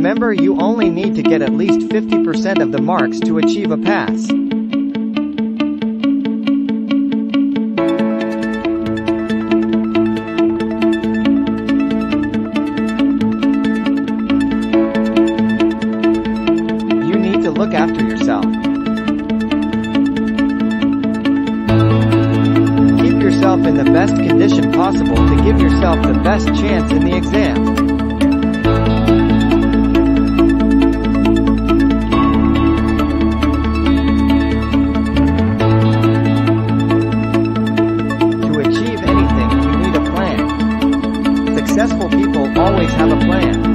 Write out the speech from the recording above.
Remember you only need to get at least 50% of the marks to achieve a pass. You need to look after yourself. Keep yourself in the best condition possible to give yourself the best chance in the exam. successful people always have a plan.